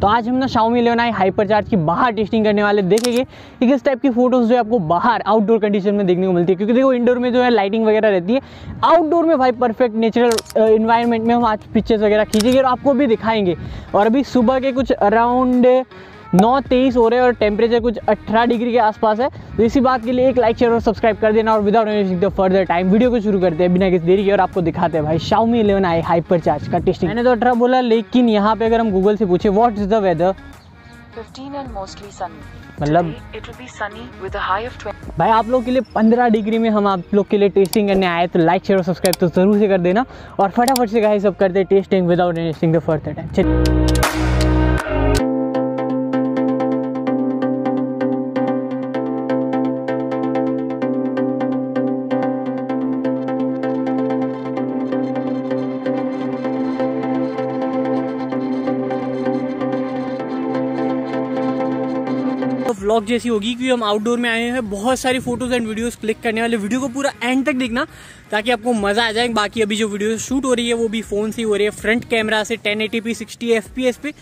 तो आज हम ना Xiaomi eleven i hyper charge की बाहर टेस्टिंग करने वाले देखेंगे कि किस टाइप की फ़ोटोज़ जो है आपको बाहर आउटडोर कंडीशन में देखने को मिलती है। क्योंकि देखो इंडोर में जो है लाइटिंग वगैरह रहती है। आउटडोर में भाई परफेक्ट नेचुरल इन्वायरमेंट में हम आज पिक्चर्स वगैरह खींचेंगे और आपको भी दिखाएँगे। और अभी सुबह के कुछ अराउंड नौ तेईस हो रहे हैं और टेम्परेचर कुछ अठारह डिग्री के आसपास है। तो इसी बात के लिए एक लाइक शेयर और सब्सक्राइब कर देना और without any further time video को शुरू करते हैं बिना किसी देरी के और आपको दिखाते हैं भाई Xiaomi 11i हाइपर चार्ज का टेस्टिंग मैंने तो अठारह बोला लेकिन यहाँ पे अगर हम गूगल से पूछे what is the weather 15 and mostly sunny. मतलब Today it will be sunny with a high of 20. भाई आप लोग के लिए 15 डिग्री में हम आप लोग के लिए टेस्टिंग करने आए तो लाइक शेयर और सब्सक्राइब तो ज़रूर से कर देना। और फटाफट से गाइस सब करते हैं testing without any the further time चलिए। व्लॉग जैसी होगी क्योंकि हम आउटडोर में आए हैं। बहुत सारी फ़ोटोज़ एंड वीडियोस क्लिक करने वाले। वीडियो को पूरा एंड तक देखना, ताकि आपको मज़ा आ जाए। बाकी अभी जो वीडियो शूट हो रही है, वो भी फ़ोन से ही हो रही है। फ्रंट कैमरा से 1080p 60 fps पे।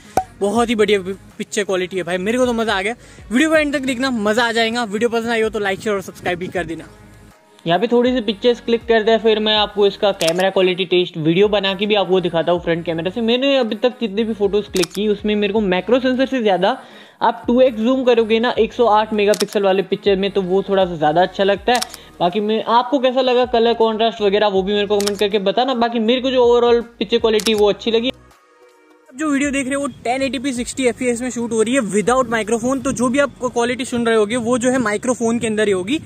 बहुत ही बढ़िया पिक्चर क्वालिटी है भाई। मेरे को तो मज़ा आ गया। वीडियो को एंड तक देखना, मज़ा आ जाएगा। वीडियो पसंद आई हो तो लाइक शेयर और सब्सक्राइब भी कर देना। यहाँ पे थोड़ी सी पिक्चर्स क्लिक करते हैं। फिर मैं आपको इसका कैमरा क्वालिटी टेस्ट वीडियो बना के भी आपको दिखाता हूँ फ्रंट कैमरा से। मैंने अभी तक जितने भी फ़ोटोज़ क्लिक की, उसमें मेरे को मैक्रो सेंसर से ज़्यादा आप 2x जूम करोगे ना 108 मेगापिक्सल वाले पिक्चर में तो वो थोड़ा सा ज़्यादा अच्छा लगता है। बाकी मैं, आपको कैसा लगा कलर कॉन्ट्रास्ट वगैरह, वो भी मेरे को कमेंट करके बताना। बाकी मेरे को जो ओवरऑल पिक्चर क्वालिटी वो अच्छी लगी। जो वीडियो देख रहे हो, वो 1080p 60 fps में शूट हो रही है विदाउट माइक्रोफोन तो जो भी आप क्वालिटी सुन रहे होगे, वो जो है माइक्रोफोन के अंदर ही होगी।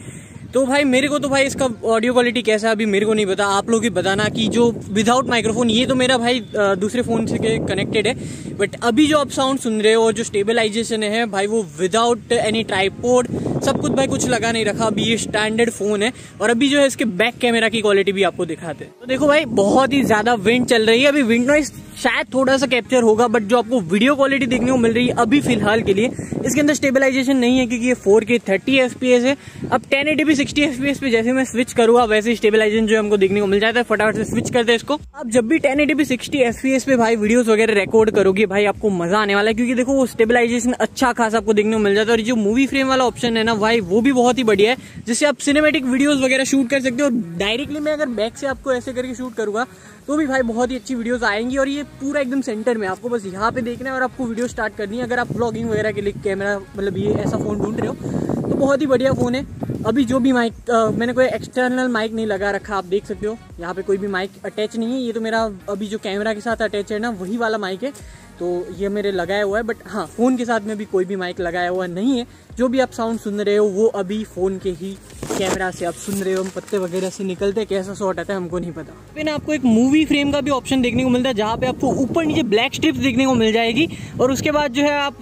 तो भाई मेरे को तो भाई इसका ऑडियो क्वालिटी कैसा है, अभी मेरे को नहीं पता। आप लोग ही बताना कि जो विदाउट माइक्रोफोन ये तो मेरा भाई दूसरे फ़ोन से कनेक्टेड है। बट अभी जो आप साउंड सुन रहे हो जो स्टेबलाइजेशन है, भाई वो विदाउट एनी ट्राईपोर्ड सब कुछ भाई कुछ लगा नहीं रखा। अभी ये स्टैंडर्ड फ़ोन है और अभी जो है इसके बैक कैमरा की क्वालिटी भी आपको दिखाते हैं। तो देखो भाई, बहुत ही ज़्यादा विंड चल रही है। अभी विंड नॉइस शायद थोड़ा सा कैप्चर होगा बट जो आपको वीडियो क्वालिटी देखने को मिल रही है अभी फ़िलहाल के लिए, इसके अंदर स्टेबलाइजेशन नहीं है क्योंकि ये 4K 30 FPS है। अब 1080p 60 FPS पे जैसे मैं स्विच करूँगा वैसे स्टेबलाइजेशन जो हमको देखने को मिल जाता है, फटाफट से स्विच करते हैं इसको। आप जब भी 1080p 60 FPS पे भाई वीडियोस वगैरह रिकॉर्ड करोगे, भाई आपको मज़ा आने वाला है, क्योंकि देखो वो स्टेबलाइजेशन अच्छा खासा आपको देखने को मिल जाता है। और जो मूवी फ्रेम वाला ऑप्शन है ना, भाई, वो भी बहुत ही बढ़िया है, जिससे आप सिनेमेटिक वीडियोस वगैरह शूट कर सकते हो। और डायरेक्टली मैं अगर बैक से आपको ऐसे करके शूट करूँगा तो भी भाई बहुत ही अच्छी वीडियोस आएँगी। और ये पूरा एकदम सेंटर में आपको बस यहाँ पे देखना है और आपको वीडियो स्टार्ट करनी है। अगर आप ब्लॉगिंग वगैरह के लिए कैमरा मतलब ये ऐसा फ़ोन ढूंढ रहे हो बहुत ही बढ़िया फ़ोन है। अभी जो भी माइक मैंने कोई एक्सटर्नल माइक नहीं लगा रखा, आप देख सकते हो। यहाँ पे कोई भी माइक अटैच नहीं है, ये तो मेरा अभी जो कैमरा के साथ अटैच है ना, वही वाला माइक है। तो ये मेरे लगाया हुआ है बट हाँ फ़ोन के साथ में भी कोई भी माइक लगाया हुआ नहीं है। जो भी आप साउंड सुन रहे हो, वो अभी फ़ोन के ही कैमरा से आप सुन रहे हो। हम पत्ते वगैरह से निकलते कैसा शॉट आता है, हमको नहीं पता। फिर आपको एक मूवी फ्रेम का भी ऑप्शन देखने को मिलता है, जहाँ पे आपको ऊपर नीचे ब्लैक स्ट्रिप्स देखने को मिल जाएगी। और उसके बाद जो है आप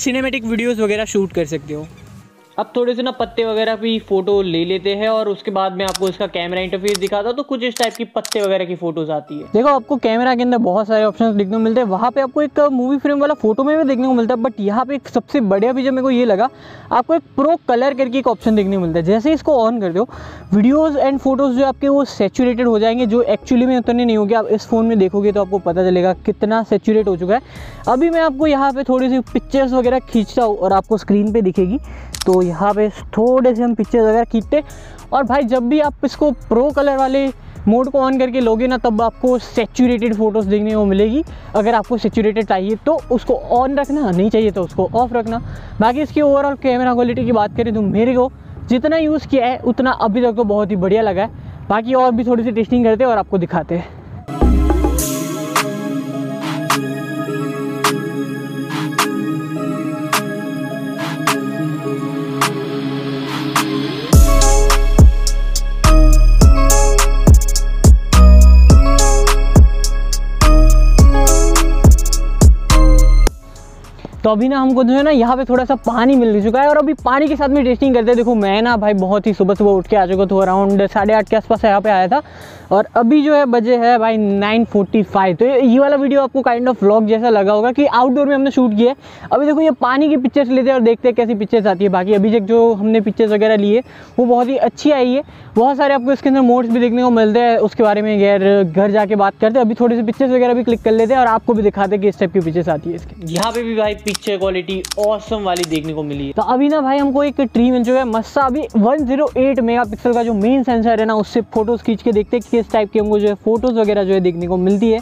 सिनेमेटिक वीडियोज़ वगैरह शूट कर सकते हो। अब थोड़े से ना पत्ते वगैरह की फ़ोटो ले लेते हैं और उसके बाद में आपको इसका कैमरा इंटरफेस दिखाता तो कुछ इस टाइप की पत्ते वगैरह की फ़ोटोज़ आती है। देखो, आपको कैमरा के अंदर बहुत सारे ऑप्शन देखने को मिलते हैं। वहाँ पे आपको एक मूवी फ्रेम वाला फ़ोटो में भी देखने को मिलता है बट यहाँ पे सबसे बढ़िया फीचर मेरे को ये लगा, आपको एक प्रो कलर करके एक ऑप्शन देखने को मिलता है। जैसे इसको ऑन कर दो वीडियोज़ एंड फ़ोटोज़ जो आपके वो सेचुरेटेड हो जाएँगे, जो एक्चुअली में उतने नहीं होंगे। आप इस फ़ोन में देखोगे तो आपको पता चलेगा कितना सेचुरेट हो चुका है। अभी मैं आपको यहाँ पे थोड़ी सी पिक्चर्स वगैरह खींचता हूँ और आपको स्क्रीन पे दिखेगी। तो यहाँ पे थोड़े से हम पिक्चर्स वगैरह खींचते और भाई, जब भी आप इसको प्रो कलर वाले मोड को ऑन करके लोगे ना, तब आपको सेचूरेटेड फ़ोटोज़ देखने को मिलेगी। अगर आपको सेचूरेटेड चाहिए तो उसको ऑन रखना, नहीं चाहिए तो उसको ऑफ़ रखना। बाकी इसकी ओवरऑल कैमरा क्वालिटी की बात करें तो मेरे को जितना यूज़ किया है, उतना अभी तक तो बहुत ही बढ़िया लगा है। बाकी और भी थोड़ी सी टेस्टिंग करते हैं और आपको दिखाते हैं। तो अभी ना हमको जो है ना यहाँ पे थोड़ा सा पानी मिल चुका है और अभी पानी के साथ में टेस्टिंग करते हैं। देखो, मैं ना भाई बहुत ही सुबह सुबह उठ के आ चुका तो अराउंड साढ़े आठ के आसपास यहाँ पे आया था और अभी जो है बजे है भाई 9:45 तो ये वाला वीडियो आपको काइंड ऑफ़ व्लॉग जैसा लगा होगा कि आउटडोर में हमने शूट किया है। अभी देखो, ये पानी की पिक्चर्स लेते हैं और देखते हैं कैसी पिक्चर्स आती है। बाकी अभी जो हमने पिक्चर्स वगैरह लिए, वो बहुत ही अच्छी आई है। बहुत सारे आपको इसके अंदर मोड्स भी देखने को मिलते हैं। उसके बारे में गैर, घर जाके बात करते हैं। अभी थोड़े से पिक्चर्स वगैरह भी क्लिक कर लेते हैं और आपको भी दिखाते हैं कि इस टाइप की पिक्चर्स आती है इसके। यहाँ पे भी भाई पिक्चर क्वालिटी ऑसम वाली देखने को मिली तो अभी ना भाई हमको एक ट्री जो है, मस्सा। अभी 108 मेगापिक्सल का जो मेन सेंसर है ना, उससे फ़ोटोज़ खींच के देखते हैं किस टाइप की हमको जो है फ़ोटोज़ वगैरह जो है देखने को मिलती है।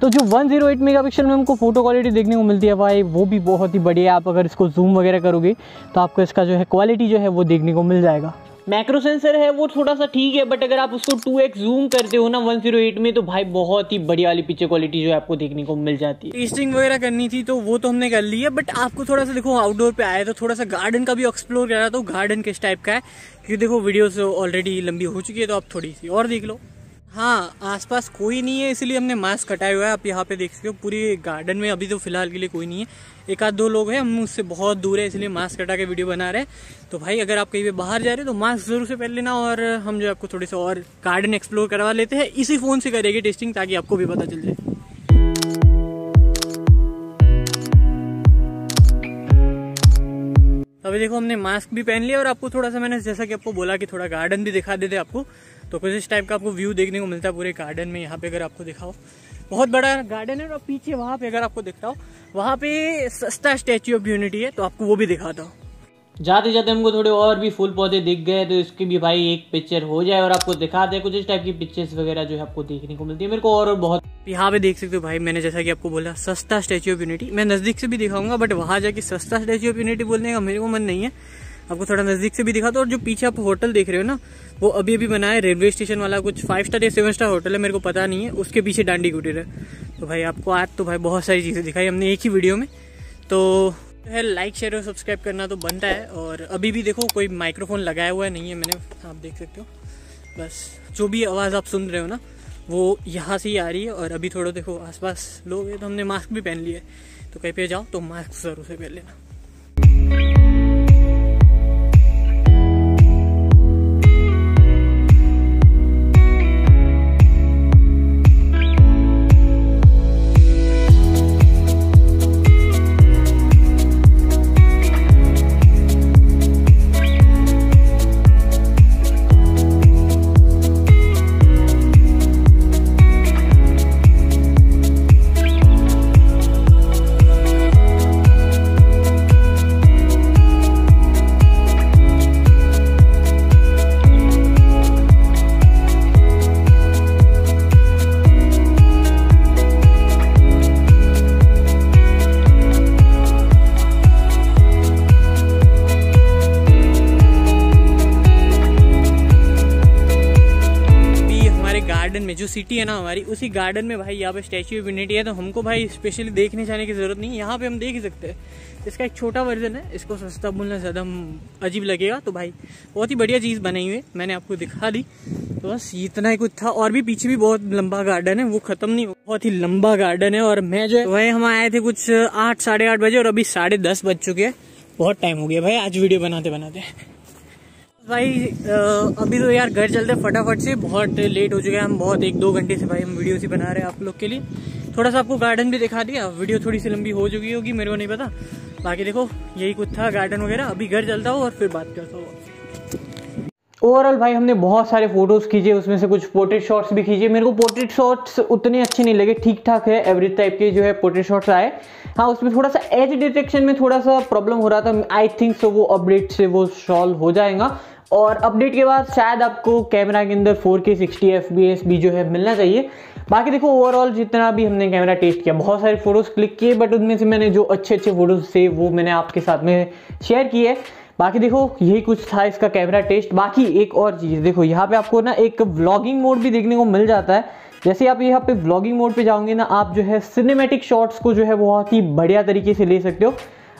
तो जो 108 मेगापिक्सल में हमको फ़ोटो क्वालिटी देखने को मिलती है भाई, वो भी बहुत ही बढ़िया आप अगर इसको जूम वगैरह करोगे तो आपको इसका जो है क्वालिटी जो है वो देखने को मिल जाएगा। मैक्रो सेंसर है, वो थोड़ा सा ठीक है बट अगर आप उसको 2x जूम करते हो ना 108 में तो भाई बहुत ही बढ़िया वाली पिक्चर क्वालिटी जो है आपको देखने को मिल जाती है। टेस्टिंग वगैरह करनी थी तो वो तो हमने कर ली है बट आपको थोड़ा सा देखो आउटडोर पे आया तो थोड़ा सा गार्डन का भी एक्सप्लोर कर करा तो गार्डन किस टाइप का है? क्योंकि देखो वीडियो ऑलरेडी लंबी हो चुकी है तो आप थोड़ी सी और देख लो। हाँ आसपास कोई नहीं है, इसलिए हमने मास्क हटाया हुआ है। आप यहाँ पे देख सकते हो, पूरी गार्डन में अभी तो फ़िलहाल के लिए कोई नहीं है। एक आध दो लोग हैं, हम उससे बहुत दूर है, इसलिए मास्क हटा के वीडियो बना रहे हैं। तो भाई, अगर आप कहीं पे बाहर जा रहे हो तो मास्क ज़रूर से पहन लेना और हम जो आपको थोड़े से और गार्डन एक्सप्लोर करवा लेते हैं। इसी फ़ोन से करेगी टेस्टिंग ताकि आपको भी पता चल जाए। अभी देखो, हमने मास्क भी पहन लिया और आपको थोड़ा सा मैंने, जैसा कि आपको बोला कि थोड़ा गार्डन भी दिखा देते आपको। तो कुछ इस टाइप का आपको व्यू देखने को मिलता है पूरे गार्डन में यहाँ पे अगर आपको दिखाओ। बहुत बड़ा गार्डन है और पीछे वहाँ पे अगर आपको दिखता हो वहाँ पे सस्ता स्टैच्यू ऑफ़ यूनिटी है तो आपको वो भी दिखाता हूँ। जाते जाते हमको थोड़े और भी फूल पौधे दिख गए तो इसकी भी भाई एक पिक्चर हो जाए और आपको दिखा दे कुछ इस टाइप की पिक्चर्स वगैरह जो है आपको देखने को मिलती है। मेरे को और, और बहुत यहाँ पे देख सकते हो भाई मैंने जैसा कि आपको बोला सस्ता स्टैच्यू ऑफ़ यूनिटी मैं नज़दीक से भी दिखाऊँगा बट वहाँ जाके सस्ता स्टैच्यू ऑफ़ यूनिटी बोलने का मेरे को मन नहीं है। आपको थोड़ा नज़दीक से भी दिखा दो, और जो पीछे आप होटल देख रहे हो ना, वो अभी अभी बना है, रेलवे स्टेशन वाला कुछ फाइव स्टार या सेवन स्टार होटल है, मेरे को पता नहीं है, उसके पीछे डांडी कुटीर है। तो भाई आपको आज तो भाई बहुत सारी चीज़ें दिखाई, हमने एक ही वीडियो में। तो है लाइक शेयर और सब्सक्राइब करना तो बनता है, और अभी भी देखो, कोई माइक्रोफोन लगाया हुआ है नहीं है मैंने, आप देख सकते हो। बस, जो भी आवाज़ आप सुन रहे हो ना, वो यहाँ से ही आ रही है, और अभी थोड़ा देखो, आसपास लोग हैं तो हमने मास्क भी पहन लिया है। तो कहीं पे जाओ तो मास्क ज़रूर से पहन लेना। गार्डन में, जो सिटी है ना हमारी, उसी गार्डन में भाई यहाँ पे स्टैच्यू ऑफ़ यूनिटी है तो हमको भाई स्पेशली देखने जाने की ज़रूरत नहीं है। यहाँ पे हम देख सकते हैं। इसका एक छोटा वर्जन है, इसको सस्ता बोलना ज़्यादा अजीब लगेगा तो भाई बहुत ही बढ़िया चीज़ बनाई हुई है, मैंने आपको दिखा दी। तो बस इतना ही कुछ था, और भी पीछे भी बहुत लंबा गार्डन है, वो खत्म नहीं हुआ बहुत ही लंबा गार्डन है, और मैं जो वही हम आए थे कुछ आठ, साढ़े बजे, और अभी साढ़े बज चुके हैं। बहुत टाइम हो गया भाई, आज वीडियो बनाते बनाते भाई अभी तो यार घर चलते फटाफट से। बहुत लेट हो चुके हैं हम, बहुत एक दो घंटे से भाई हम वीडियो ही बना रहे हैं आप लोग के लिए। थोड़ा सा आपको गार्डन भी दिखा दिया। वीडियो थोड़ी सी लंबी हो चुकी होगी, मेरे को नहीं पता। बाकी देखो, यही कुछ था गार्डन वगैरह। अभी घर चलता हो और फिर बात करता हूँ। ओवरऑल भाई, हमने बहुत सारे फ़ोटोज़ खींचे, उसमें से कुछ पोर्ट्रेट शॉट्स भी खींचे। मेरे को पोर्ट्रेट शॉट्स उतने अच्छे नहीं लगे। ठीक ठाक है एवरेज टाइप के जो है पोर्ट्रेट शॉट्स आए। हाँ उसमें थोड़ा सा एज डिटेक्शन में थोड़ा सा प्रॉब्लम हो रहा था। आई थिंक सो वो अपडेट से वो सॉल्व हो जाएगा। और अपडेट के बाद शायद आपको कैमरा के अंदर 4K 60 FPS भी जो है मिलना चाहिए। बाकी देखो ओवरऑल जितना भी हमने कैमरा टेस्ट किया, बहुत सारे फ़ोटोज़ क्लिक किए बट उनमें से मैंने जो अच्छे अच्छे फ़ोटोज़ थे, वो मैंने आपके साथ में शेयर किए बाकी देखो, यही कुछ था इसका कैमरा टेस्ट बाकी एक और चीज़, देखो, यहाँ पे आपको ना एक व्लॉगिंग मोड भी देखने को मिल जाता है। जैसे आप यहाँ पे व्लॉगिंग मोड पे जाओगे ना, आप जो है सिनेमेटिक शॉट्स को जो है बहुत ही बढ़िया तरीके से ले सकते हो।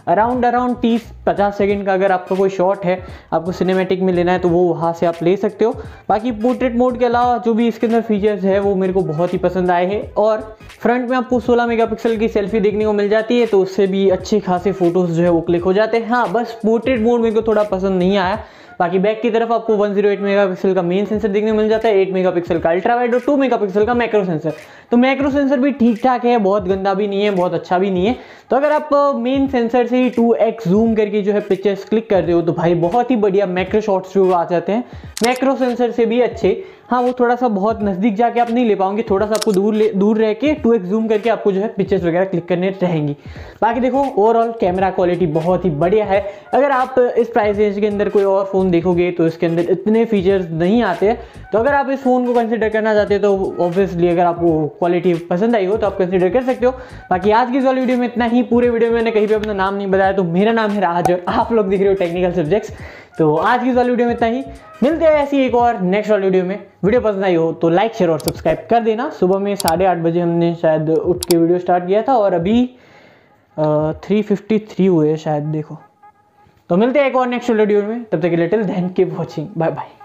अराउंड अराउंड तीस, पचास सेकेंड का अगर आपका कोई शॉट है, आपको सिनेमेटिक में लेना है तो वो वहाँ से आप ले सकते हो। बाकी पोर्ट्रेट मोड के अलावा जो भी इसके अंदर फीचर्स है, वो मेरे को बहुत ही पसंद आए हैं। और फ्रंट में आपको 16 मेगापिक्सल की सेल्फी देखने को मिल जाती है तो उससे भी अच्छे खासे फ़ोटोज़ जो है वो क्लिक हो जाते हैं। हाँ बस पोर्ट्रेट मोड मेरे को थोड़ा पसंद नहीं आया। बाकी बैक की तरफ़ आपको 108 मेगापिक्सल का मेन सेंसर देखने मिल जाता है 8 मेगापिक्सल का अल्ट्रा वाइड और 2 मेगापिक्सल का मैक्रो सेंसर तो मैक्रो सेंसर भी ठीक ठाक है, बहुत गंदा भी नहीं है, बहुत अच्छा भी नहीं है. तो अगर आप मेन सेंसर से ही टू जूम करके जो है पिक्चर्स क्लिक करते हो तो भाई बहुत ही बढ़िया मैक्रो शॉट्स जो आ जाते हैं. मैक्रो सेंसर से भी अच्छे. हाँ वो थोड़ा सा बहुत नज़दीक जाके आप नहीं ले पाओगे, थोड़ा सा आपको दूर ले, दूर रह के टू एक्स जूम करके आपको जो है पिक्चर्स वगैरह क्लिक करने रहेंगी। बाकी देखो ओवरऑल कैमरा क्वालिटी बहुत ही बढ़िया है। अगर आप इस प्राइस रेंज के अंदर कोई और फ़ोन देखोगे तो इसके अंदर इतने फीचर्स नहीं आते तो अगर आप इस फ़ोन को कंसिडर करना चाहते हो तो ऑब्वियसली अगर आपको क्वालिटी पसंद आई हो तो आप कंसिडर कर सकते हो। बाकी आज की इस वाली वीडियो में इतना ही। पूरे वीडियो में मैंने कहीं भी अपना नाम नहीं बताया तो मेरा नाम है राज आप लोग देख रहे हो टेक्निकल सब्जेक्ट्स तो आज की वाली वीडियो में इतना ही। मिलते हैं ऐसी एक और नेक्स्ट वाली वीडियो में। वीडियो पसंद आई हो तो लाइक शेयर और सब्सक्राइब कर देना। सुबह में साढ़े आठ बजे हमने शायद उठ के वीडियो स्टार्ट किया था और अभी थ्री फिफ्टी थ्री हुए शायद, देखो। तो मिलते हैं एक और नेक्स्ट वीडियो में। तब तक के लिए टिल धैन कीप वॉचिंग बाय बाय